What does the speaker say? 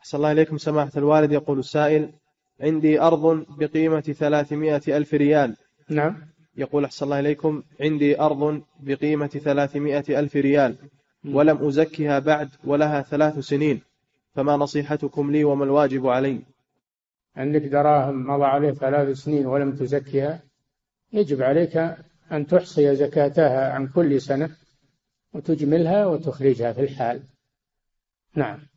أحسن الله إليكم سماحة الوالد. يقول السائل عندي أرض بقيمة ثلاثمائة ألف ريال. نعم. يقول أحسن الله إليكم عندي أرض بقيمة ثلاثمائة ألف ريال ولم أزكها بعد ولها ثلاث سنين. فما نصيحتكم لي وما الواجب علي؟ عندك دراهم مضى عليه ثلاث سنين ولم تزكها. يجب عليك أن تحصي زكاتها عن كل سنة وتجملها وتخرجها في الحال. نعم.